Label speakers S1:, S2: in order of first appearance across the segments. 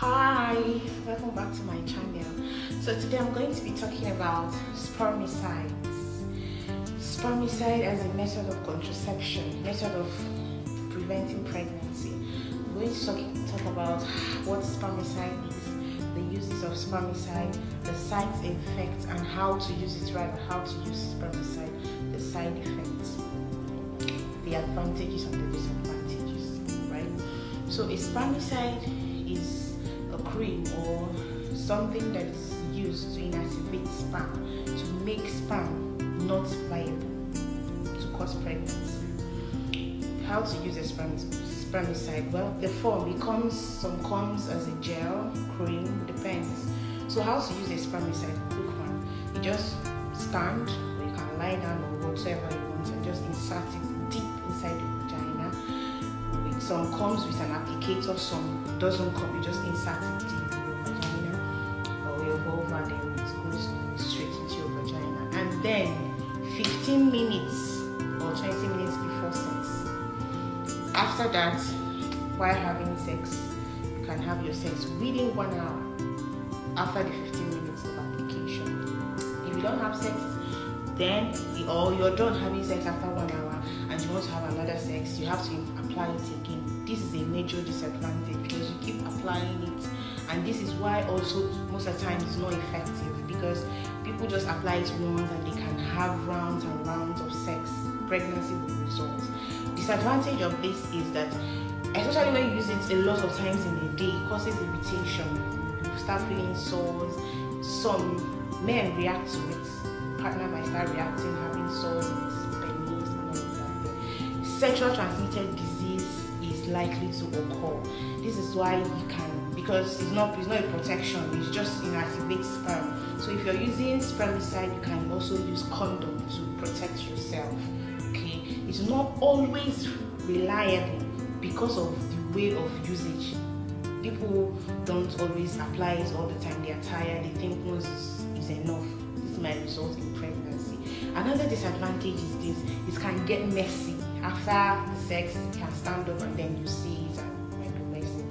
S1: Hi, welcome back to my channel. So today I'm going to be talking about spermicides. Spermicide as a method of contraception, method of preventing pregnancy. I'm going to talk, talk about what spermicide is, the uses of spermicide, the side effects and how to use it right, how to use spermicide, the side effects, the advantages and the disadvantages, right? So a spermicide cream or something that is used to inactivate sperm to make sperm not viable to cause pregnancy. How to use a sperm spermicide? Well, the form it comes some comes as a gel, cream, depends. So how to use a spermicide? Quick one. You just stand or you can lie down or whatever you want and just insert it Some comes with an applicator, some doesn't come, you just insert it in your vagina or your vulva, then it goes straight into your vagina. And then 15 minutes or 20 minutes before sex. After that, while having sex, you can have your sex within one hour after the 15 minutes of application. If you don't have sex, then or you're done having sex after one hour and you want to have another sex, you have to apply it again. This is a major disadvantage because you keep applying it. And this is why also most of the time it's not effective because people just apply it once and they can have rounds and rounds of sex pregnancy will result disadvantage of this is that especially when you use it a lot of times in a day it causes irritation. You start feeling sores. Some men react to it partner might start reacting having sores penis and all that sexual transmitted disease is likely to occur. This is why you can because it's not it's not a protection, it's just inactivate sperm. So if you're using spermicide, you can also use condom to protect yourself. Okay, it's not always reliable because of the way of usage. People don't always apply it all the time. They are tired. They think once is enough. This might result in pregnancy. Another disadvantage is this: it can get messy after the sex, you can stand up and then you see it and make a mess.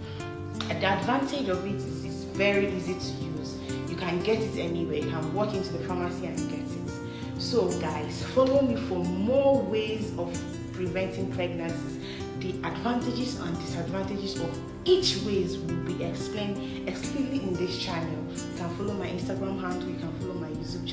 S1: The advantage of it is it's very easy to use. You can get it anywhere. You can walk into the pharmacy and get it. So guys, follow me for more ways of preventing pregnancies. The advantages and disadvantages of each ways will be explained explicitly in this channel. You can follow my Instagram handle, you can follow my YouTube